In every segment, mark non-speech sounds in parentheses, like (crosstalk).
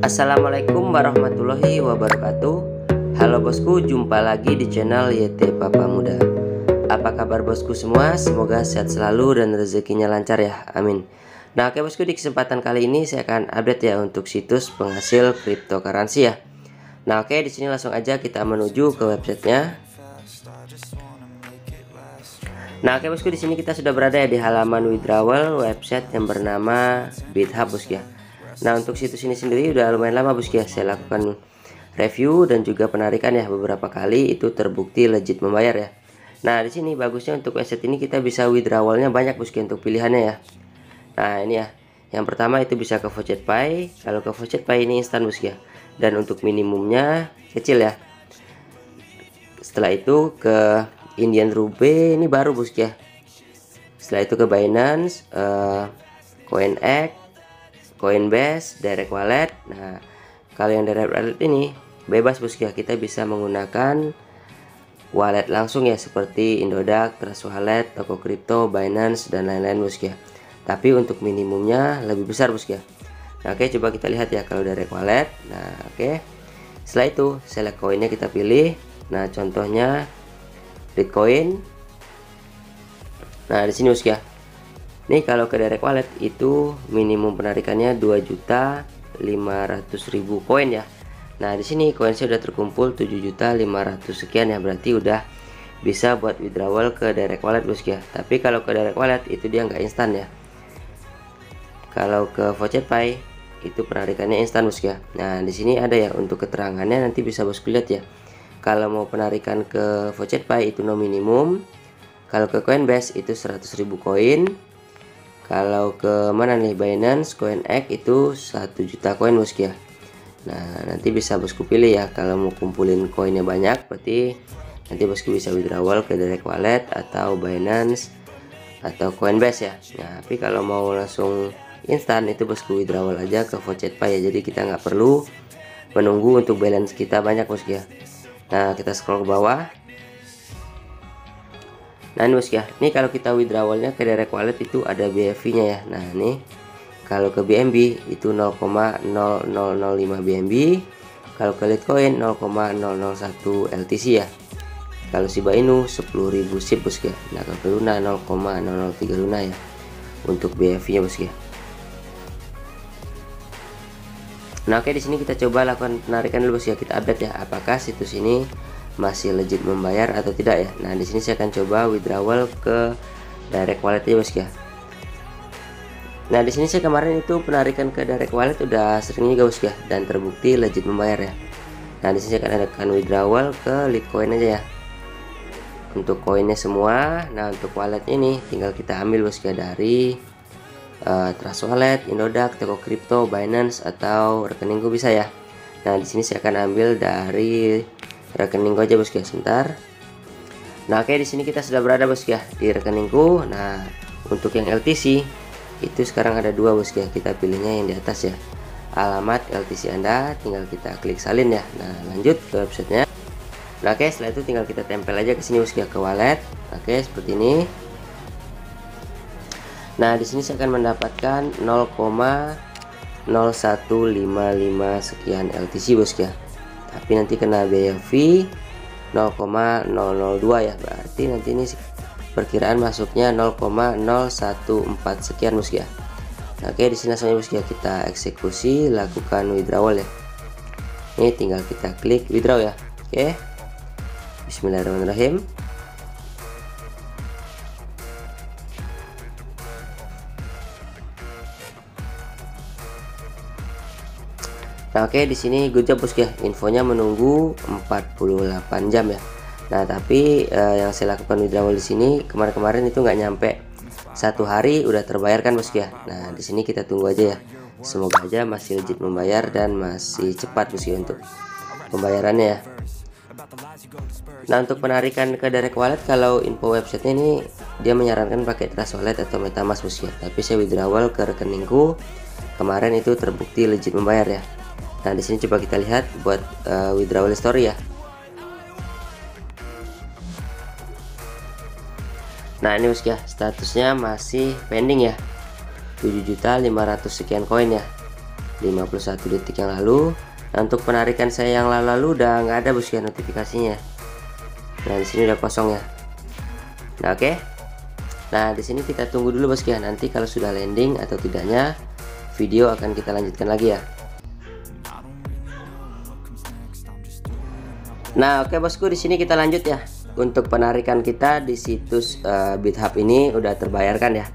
Assalamualaikum warahmatullahi wabarakatuh. Halo bosku, jumpa lagi di channel YT Papa Muda. Apa kabar bosku semua? Semoga sehat selalu dan rezekinya lancar ya, amin. Nah oke bosku, di kesempatan kali ini saya akan update ya untuk situs penghasil cryptocurrency ya. Nah oke, di sini langsung aja kita menuju ke websitenya. Nah, oke bosku di sini kita sudah berada ya di halaman withdrawal website yang bernama BitHub bosku ya. Nah, untuk situs ini sendiri udah lumayan lama bosku ya. Saya lakukan review dan juga penarikan ya beberapa kali itu terbukti legit membayar ya. Nah, di sini bagusnya untuk website ini kita bisa withdrawalnya banyak bosku untuk pilihannya ya. Nah, ini ya. Yang pertama itu bisa ke Vouchet Pay. Kalau ke Vouchet Pay ini instan bosku ya. Dan untuk minimumnya kecil ya. Setelah itu ke Indian Ruby ini baru bos ya setelah itu ke Binance uh, CoinX Coinbase Direct Wallet. Nah kalau yang Direct Wallet ini bebas bos ya kita bisa menggunakan wallet langsung ya seperti Indodax, Trust Wallet, Toko Kripto, Binance dan lain-lain bos ya tapi untuk minimumnya lebih besar bos ya nah, oke coba kita lihat ya kalau Direct Wallet. Nah oke. Setelah itu select koinnya kita pilih. Nah contohnya Bitcoin. Nah di sini bos ya nih kalau ke direct wallet itu minimum penarikannya 2 juta 500 ribu koin ya. Nah di sini koin saya udah terkumpul 7 juta 500 sekian ya. Berarti udah bisa buat withdrawal ke direct wallet bos ya. Tapi kalau ke direct wallet itu dia nggak instan ya. Kalau ke voucher pay itu penarikannya instan bos ya. Nah di sini ada ya untuk keterangannya nanti bisa bosku lihat ya. Kalau mau penarikan ke Vouchet Pay itu no minimum. Kalau ke Coinbase itu 100.000 koin kalau ke mana nih? Binance CoinX itu 1 juta koin bosku ya nah nanti bisa bosku pilih ya. Kalau mau kumpulin koinnya banyak berarti nanti bosku bisa withdrawal ke direct wallet atau Binance atau Coinbase ya. Nah, tapi kalau mau langsung instan itu bosku withdrawal aja ke Vouchet Pay ya. Jadi kita nggak perlu menunggu untuk balance kita banyak bosku ya. Nah kita scroll ke bawah nah ini bos ya ini kalau kita withdrawalnya ke direct wallet itu ada BFV nya ya. Nah ini kalau ke BNB itu 0,0005 BNB kalau ke Litecoin 0,001 LTC ya. Kalau Shiba Inu 10.000 SIP bos ya nah kalau Luna 0,003 Luna ya untuk BFV nya bos ya Nah oke di sini kita coba lakukan penarikan dulu bos ya kita update ya apakah situs ini masih legit membayar atau tidak ya. Nah di sini saya akan coba withdrawal ke direct wallet ya bos ya. Nah di sini saya kemarin itu penarikan ke direct wallet udah sering juga bos ya dan terbukti legit membayar ya. Nah di sini saya akan adakan withdrawal ke Litecoin aja ya. Untuk koinnya semua, nah untuk wallet ini tinggal kita ambil bos ya dari uh, Trust Wallet, Indodax, Toko Kripto, Binance atau rekeningku bisa ya. Nah, di sini saya akan ambil dari rekeningku aja bosku ya, sebentar. Nah, oke di sini kita sudah berada bosku ya di rekeningku. Nah, untuk yang LTC itu sekarang ada dua bosku ya. Kita pilihnya yang di atas ya. Alamat LTC Anda tinggal kita klik salin ya. Nah, lanjut ke websitenya. Nah, oke setelah itu tinggal kita tempel aja ke sini bosku ya ke wallet. Oke, seperti ini. Nah, di sini saya akan mendapatkan 0,0155 sekian LTC bos ya. Tapi nanti kena biaya fee 0,002 ya. Berarti nanti ini perkiraan masuknya 0,014 sekian bos ya. Oke, di sini langsung bos ya kita eksekusi lakukan withdrawal ya. Ini tinggal kita klik withdraw ya. Oke. Bismillahirrahmanirrahim. Nah, oke di sini good job bos ya. Infonya menunggu 48 jam ya. Nah, tapi uh, yang saya lakukan withdrawal di sini kemarin-kemarin itu nggak nyampe satu hari udah terbayar kan bos ya. Nah, di sini kita tunggu aja ya. Semoga aja masih legit membayar dan masih cepat bos ya untuk pembayarannya ya. Nah, untuk penarikan ke direct wallet kalau info websitenya ini dia menyarankan pakai Trust Wallet atau MetaMask bos ya. Tapi saya withdrawal ke rekeningku kemarin itu terbukti legit membayar ya. Nah, di sini coba kita lihat buat uh, withdrawal story ya. Nah, ini bos ya, statusnya masih pending ya. 7.500 sekian koin ya. 51 detik yang lalu nah, untuk penarikan saya yang lalu-lalu udah nggak ada bosku ya notifikasinya nah di sini udah kosong ya nah oke okay. nah di sini kita tunggu dulu bosku ya nanti kalau sudah landing atau tidaknya video akan kita lanjutkan lagi ya nah oke okay, bosku di sini kita lanjut ya untuk penarikan kita di situs uh, BitHub ini udah terbayarkan ya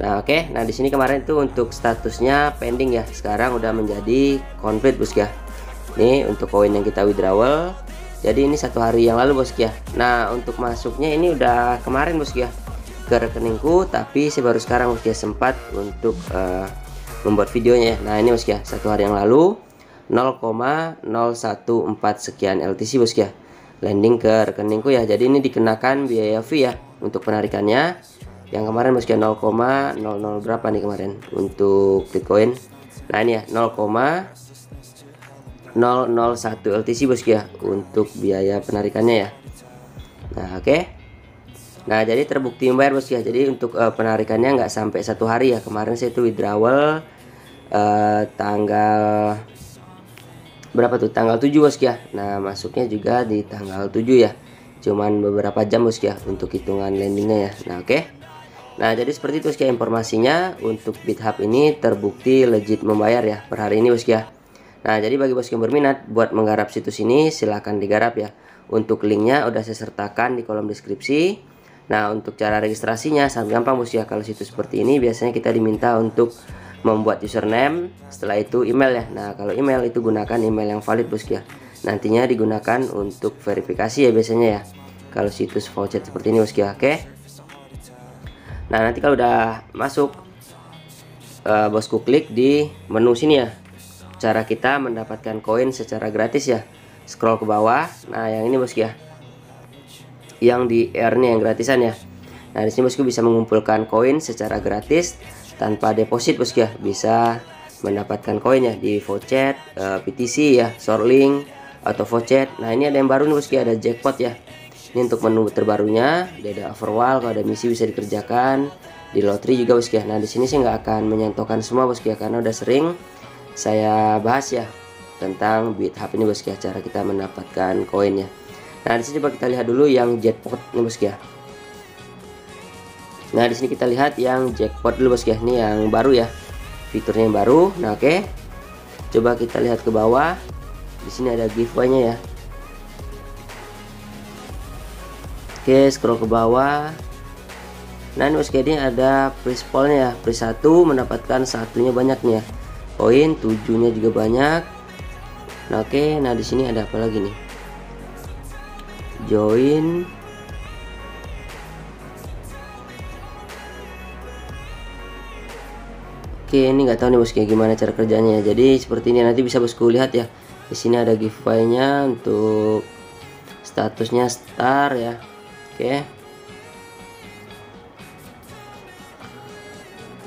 Nah, oke. Okay. Nah, di sini kemarin itu untuk statusnya pending ya. Sekarang udah menjadi complete, Bos ya. Ini untuk koin yang kita withdrawal. Jadi ini satu hari yang lalu, Bos ya. Nah, untuk masuknya ini udah kemarin, Bos ya. Ke rekeningku, tapi saya baru sekarang, Bos ya, sempat untuk uh, membuat videonya. Nah, ini Bos ya, satu hari yang lalu 0,014 sekian LTC, Bos ya. Landing ke rekeningku ya. Jadi ini dikenakan biaya fee ya untuk penarikannya yang kemarin bosku 0,00 berapa nih kemarin untuk Bitcoin nah ini ya 0,001 LTC bosku ya untuk biaya penarikannya ya nah oke okay. nah jadi terbukti membayar bosku ya jadi untuk uh, penarikannya nggak sampai satu hari ya kemarin saya itu withdrawal uh, tanggal berapa tuh? Tanggal 7 bosku ya nah masuknya juga di tanggal 7 ya. Cuman beberapa jam bosku ya untuk hitungan landingnya ya. Nah oke. Okay. Nah jadi seperti itu sekian informasinya. Untuk BitHub ini terbukti legit membayar ya per hari ini bosku ya Nah jadi bagi bosku yang berminat buat menggarap situs ini silahkan digarap ya. Untuk linknya udah saya sertakan di kolom deskripsi. Nah untuk cara registrasinya sangat gampang bosku ya Kalau situs seperti ini biasanya kita diminta untuk membuat username Setelah itu email ya. Nah kalau email itu gunakan email yang valid bosku ya Nantinya digunakan untuk verifikasi ya biasanya ya. Kalau situs voucher seperti ini bosku ya Oke? Nah nanti kalau udah masuk uh, bosku klik di menu sini ya. Cara kita mendapatkan koin secara gratis ya. Scroll ke bawah. Nah yang ini bosku ya yang di R nya yang gratisan ya. Nah di sini bosku bisa mengumpulkan koin secara gratis tanpa deposit bosku ya bisa mendapatkan koin ya di Vocet, uh, PTC ya, Sorlink atau Vocet. Nah, ini ada yang baru nih bosku, ada jackpot ya. Ini untuk menu terbarunya dia ada overwall kalau ada misi bisa dikerjakan di lottery juga bosku ya. Nah di sini saya nggak akan menyantokan semua bosku ya karena udah sering saya bahas ya tentang BitHub ini bosku ya cara kita mendapatkan koin ya nah di sini coba kita lihat dulu yang jackpot nih bosku ya nah di sini kita lihat yang jackpot dulu bosku ya. Ini yang baru ya. Fiturnya yang baru. Nah oke. Okay. coba kita lihat ke bawah. Di sini ada giveaway-nya ya. Oke scroll ke bawah. Nah ini bosku ini ada prize ya. Prize 1 mendapatkan satunya banyaknya Poin 7 nya juga banyak. Nah oke. Nah di sini ada apa lagi nih? Join Oke ini nggak tahu nih bosku gimana cara kerjanya. Jadi seperti ini nanti bisa bosku lihat ya. Di sini ada giveaway-nya untuk statusnya star ya. Oke.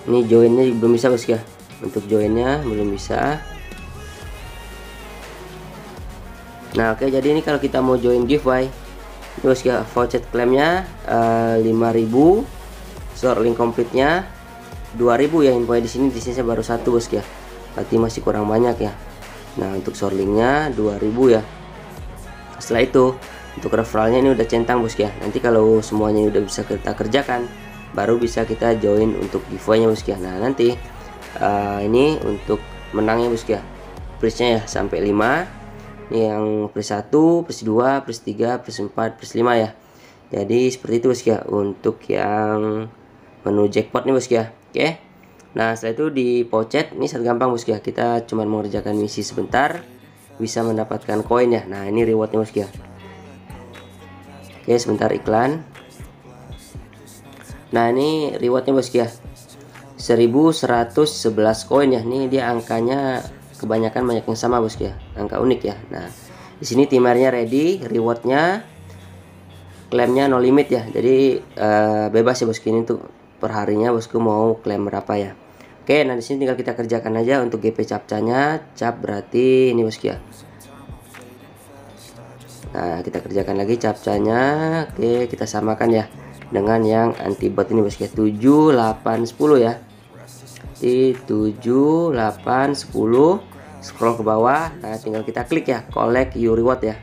Ini joinnya belum bisa bos ya. Untuk joinnya belum bisa. Nah oke jadi ini kalau kita mau join giveaway bos ya voucher klaimnya uh, 5000 short link complete nya 2000 ya info di sini di sini saya baru satu bos ya. Berarti masih kurang banyak ya. Nah untuk short linknya 2000 ya. Setelah itu untuk referralnya ini udah centang bos ya. Nanti kalau semuanya udah bisa kita kerjakan baru bisa kita join untuk giveaway-nya bos ya. Nah nanti uh, ini untuk menangnya bos ya. Prisnya ya sampai 5 ini yang pris 1 pris 2 pris 3 pris 4 pris 5 ya. Jadi seperti itu bos ya. Untuk yang menu jackpot nih bos ya oke. Nah setelah itu di pocet ini sangat gampang bos ya kita cuma mengerjakan misi sebentar bisa mendapatkan koin ya. Nah ini rewardnya bos ya Oke sebentar iklan. Nah ini rewardnya bosku ya 1111 koin ya. Ini dia angkanya kebanyakan banyak yang sama bosku ya Angka unik ya. Nah di sini timernya ready Rewardnya Klaimnya no limit ya. Jadi uh, bebas ya bosku ini tuh perharinya bosku mau klaim berapa ya Oke, nah di sini tinggal kita kerjakan aja untuk GP capcanya. Cap berarti ini bosku ya. Nah, kita kerjakan lagi capcanya. Oke, kita samakan ya dengan yang anti bot ini bosku ya. 7 8 10 ya. 3 nanti 7 8 10 scroll ke bawah nah tinggal kita klik ya collect your reward ya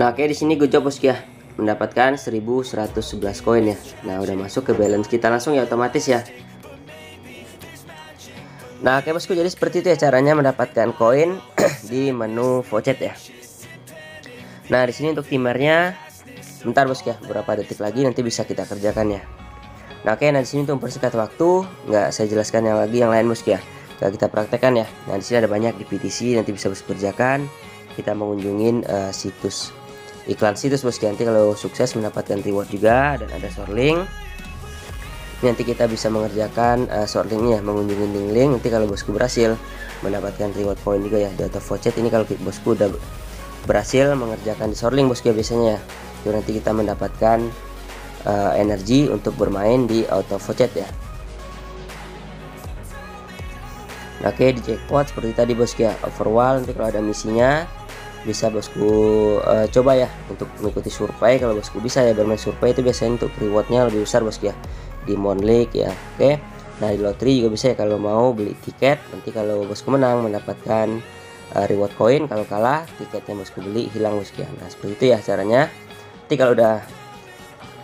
Nah, oke di sini gue bosku ya mendapatkan 1111 koin ya. Nah, udah masuk ke balance kita langsung ya otomatis ya. Nah, oke bosku jadi seperti itu ya caranya mendapatkan koin (clears throat) di menu voucher ya. Nah, di sini untuk timernya bentar bosku ya, beberapa detik lagi nanti bisa kita kerjakan ya. Nah, oke, nah di sini untuk mempersingkat waktu nggak saya jelaskan yang lagi yang lain bosku ya. Kita kita praktekkan ya. Nah, di sini ada banyak di PTC nanti bisa bosku kerjakan. Kita mengunjungin uh, situs iklan situs bosku nanti kalau sukses mendapatkan reward juga dan ada sorting nanti kita bisa mengerjakan uh, sortingnya mengunjungi link-link. Nanti kalau bosku berhasil mendapatkan reward point juga ya di auto voucher. Ini kalau bosku udah berhasil mengerjakan di sorting bosku ya biasanya. Ya nanti kita mendapatkan uh, energi untuk bermain di auto voucher ya. Oke di jackpot seperti tadi bosku ya overwall. Nanti kalau ada misinya bisa bosku. Uh, coba ya untuk mengikuti survei. Kalau bosku bisa ya bermain survei itu biasanya untuk rewardnya lebih besar bosku ya. Di Monlik ya oke. Nah di lottery juga bisa ya kalau mau beli tiket. Nanti kalau bosku menang mendapatkan uh, reward koin. Kalau kalah tiketnya bosku beli hilang bosku ya. Nah seperti itu ya caranya. Nanti kalau udah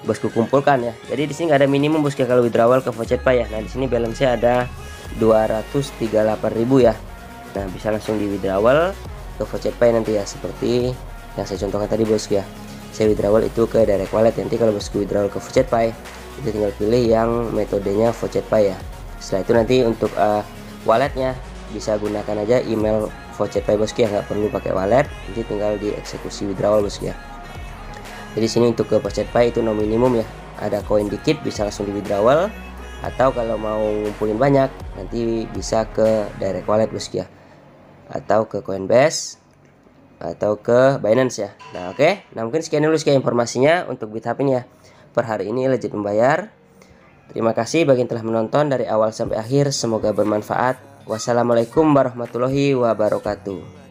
bosku kumpulkan ya. Jadi di sini ada minimum bosku ya kalau withdrawal ke voucher pay ya. Nah di sini balance nya ada 238.000 ya. Nah bisa langsung di withdrawal ke pay nanti ya seperti yang saya contohkan tadi bosku ya. Saya withdrawal itu ke direct wallet nanti kalau bosku withdrawal ke voucher pay itu tinggal pilih yang metodenya voucher pay ya. Setelah itu nanti untuk uh, walletnya bisa gunakan aja email voucher pay bosku ya nggak perlu pakai wallet nanti tinggal dieksekusi withdrawal bosku ya. Jadi sini untuk ke voucher pay itu no minimum ya ada koin dikit bisa langsung di withdrawal atau kalau mau ngumpulin banyak nanti bisa ke direct wallet bosku ya atau ke Coinbase atau ke Binance ya. Nah, oke. Okay. Nah, mungkin sekian dulu sekian informasinya untuk GitHub ini ya. Per hari ini legit membayar. Terima kasih bagi yang telah menonton dari awal sampai akhir. Semoga bermanfaat. Wassalamualaikum warahmatullahi wabarakatuh.